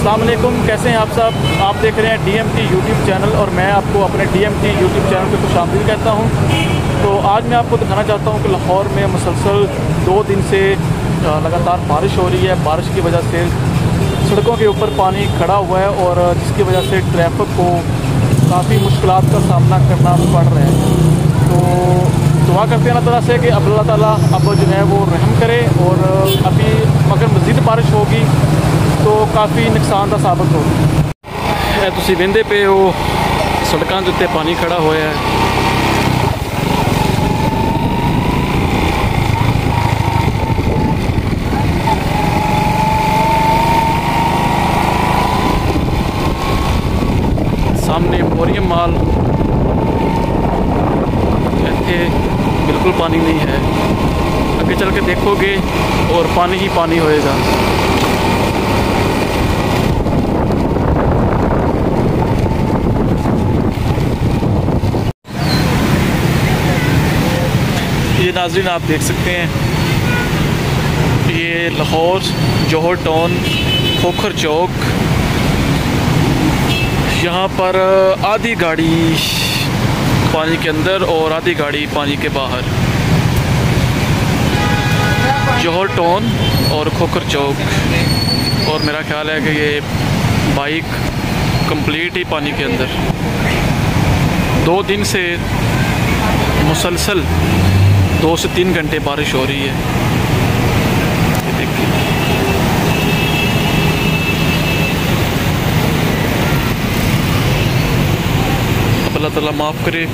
अस्सलाम वालेकुम, कैसे हैं आप सब? आप देख रहे हैं डीएमटी यूट्यूब चैनल और मैं आपको अपने डीएमटी यूट्यूब चैनल पे खुश आमदीद कहता हूँ। तो आज मैं आपको दिखाना चाहता हूँ कि लाहौर में मुसलसल दो दिन से लगातार बारिश हो रही है। बारिश की वजह से सड़कों के ऊपर पानी खड़ा हुआ है और जिसकी वजह से ट्रैफ़िक को काफ़ी मुश्किल का सामना करना पड़ रहा है। तो दुआ करते हैं अल्लाह से कि अल्लाह ताला अब जो है वो रहम करे और अभी अगर मज़ीद बारिश होगी। तो काफ़ी नुकसान का साबित हो ਇਹ ਤੁਸੀਂ ਵੇਂਦੇ ਪਏ ਹੋ ਸੜਕਾਂ ਦੇ ਉੱਤੇ ਪਾਣੀ ਖੜਾ ਹੋਇਆ ਹੈ ਸਾਹਮਣੇ ਮੋਰੀਅਮ ਮਾਲ ਇੱਥੇ ਬਿਲਕੁਲ ਪਾਣੀ ਨਹੀਂ ਹੈ ਅੱਗੇ ਚੱਲ ਕੇ ਦੇਖੋਗੇ ਔਰ ਪਾਣੀ ਹੀ ਪਾਣੀ ਹੋਏਗਾ ये नाजरीन, आप देख सकते हैं ये लाहौर जौहर टाउन खोखर चौक। यहाँ पर आधी गाड़ी पानी के अंदर और आधी गाड़ी पानी के बाहर। जौहर टाउन और खोखर चौक। और मेरा ख्याल है कि ये बाइक कंप्लीट ही पानी के अंदर। दो दिन से मुसलसल दो से तीन घंटे बारिश हो रही है। अल्लाह ताला माफ़ करे।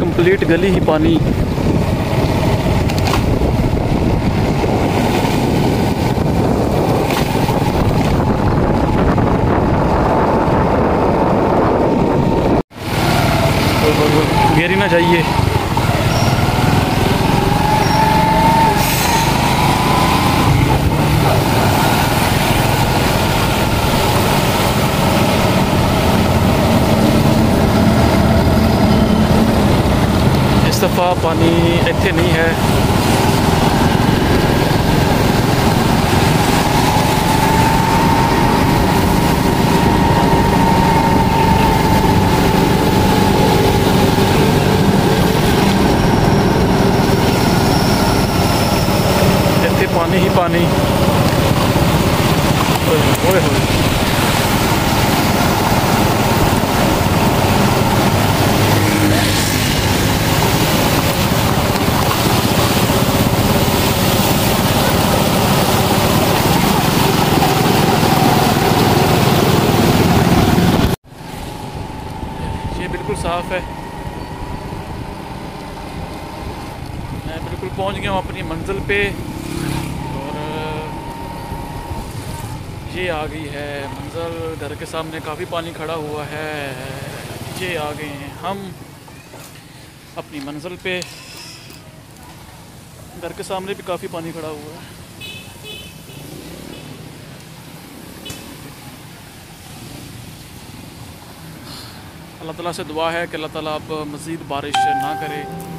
कंप्लीट गली ही पानी। गिर चाहिए। इस दफ़ा पानी इतने नहीं है। पानी ही पानी। ओए बिल्कुल साफ़ है। मैं बिल्कुल पहुँच गया हूँ अपनी मंजिल पे। ये आ गई है, मंजर घर के सामने काफ़ी पानी खड़ा हुआ है ये आ गए हैं हम अपनी मंजिल पे। घर के सामने भी काफ़ी पानी खड़ा हुआ है। अल्लाह ताला से दुआ है कि अल्लाह ताला अब मज़ीद बारिश ना करे।